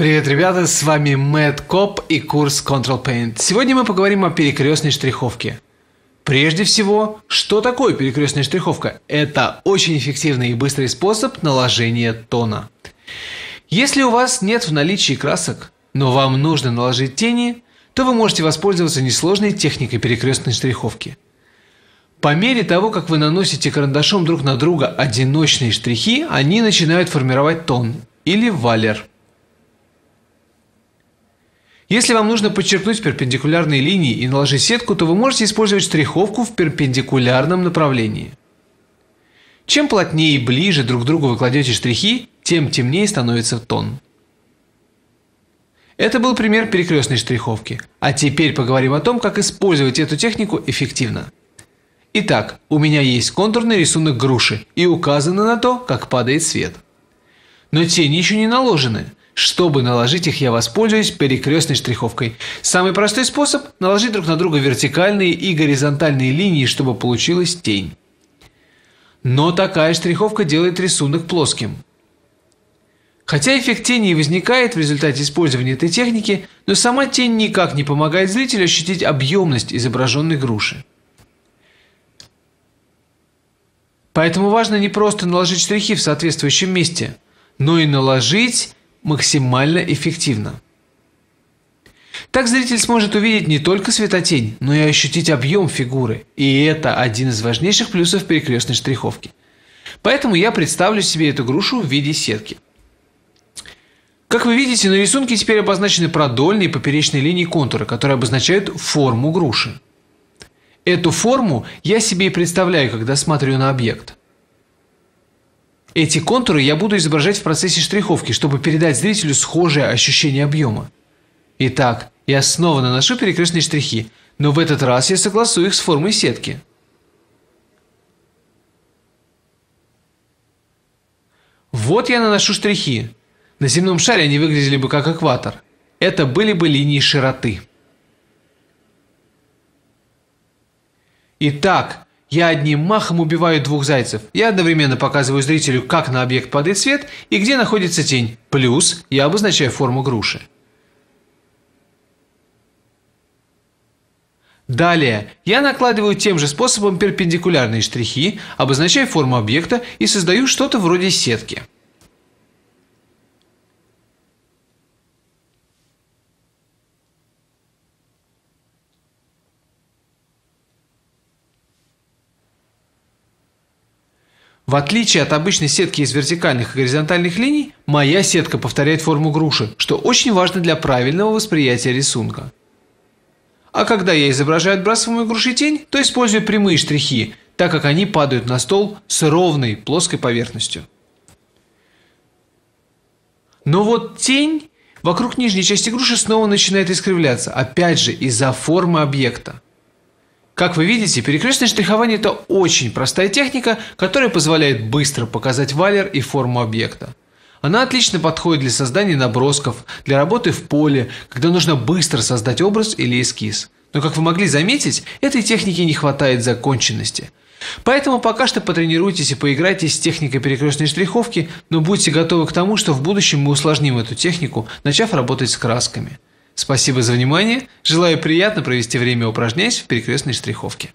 Привет, ребята, с вами Мэтт Коп и курс Control Paint. Сегодня мы поговорим о перекрестной штриховке. Прежде всего, что такое перекрестная штриховка? Это очень эффективный и быстрый способ наложения тона. Если у вас нет в наличии красок, но вам нужно наложить тени, то вы можете воспользоваться несложной техникой перекрестной штриховки. По мере того, как вы наносите карандашом друг на друга одиночные штрихи, они начинают формировать тон или валер – если вам нужно подчеркнуть перпендикулярные линии и наложить сетку, то вы можете использовать штриховку в перпендикулярном направлении. Чем плотнее и ближе друг к другу вы кладете штрихи, тем темнее становится тон. Это был пример перекрестной штриховки. А теперь поговорим о том, как использовать эту технику эффективно. Итак, у меня есть контурный рисунок груши и указано на то, как падает свет. Но тени еще не наложены – чтобы наложить их, я воспользуюсь перекрестной штриховкой. Самый простой способ – наложить друг на друга вертикальные и горизонтальные линии, чтобы получилась тень. Но такая штриховка делает рисунок плоским. Хотя эффект тени возникает в результате использования этой техники, но сама тень никак не помогает зрителю ощутить объемность изображенной груши. Поэтому важно не просто наложить штрихи в соответствующем месте, но и наложить максимально эффективно. Так зритель сможет увидеть не только светотень, но и ощутить объем фигуры, и это один из важнейших плюсов перекрестной штриховки. Поэтому я представлю себе эту грушу в виде сетки. Как вы видите, на рисунке теперь обозначены продольные и поперечные линии контура, которые обозначают форму груши. Эту форму я себе и представляю, когда смотрю на объект. Эти контуры я буду изображать в процессе штриховки, чтобы передать зрителю схожее ощущение объема. Итак, я снова наношу перекрестные штрихи, но в этот раз я согласую их с формой сетки. Вот я наношу штрихи. На земном шаре они выглядели бы как экватор. Это были бы линии широты. Итак, я одним махом убиваю двух зайцев. Я одновременно показываю зрителю, как на объект падает свет и где находится тень. Плюс я обозначаю форму груши. Далее я накладываю тем же способом перпендикулярные штрихи, обозначаю форму объекта и создаю что-то вроде сетки. В отличие от обычной сетки из вертикальных и горизонтальных линий, моя сетка повторяет форму груши, что очень важно для правильного восприятия рисунка. А когда я изображаю отбрасываемую грушей тень, то использую прямые штрихи, так как они падают на стол с ровной плоской поверхностью. Но вот тень вокруг нижней части груши снова начинает искривляться, опять же из-за формы объекта. Как вы видите, перекрестное штрихование – это очень простая техника, которая позволяет быстро показать валер и форму объекта. Она отлично подходит для создания набросков, для работы в поле, когда нужно быстро создать образ или эскиз. Но, как вы могли заметить, этой технике не хватает законченности. Поэтому пока что потренируйтесь и поиграйте с техникой перекрестной штриховки, но будьте готовы к тому, что в будущем мы усложним эту технику, начав работать с красками. Спасибо за внимание. Желаю приятно провести время упражняясь в перекрестной штриховке.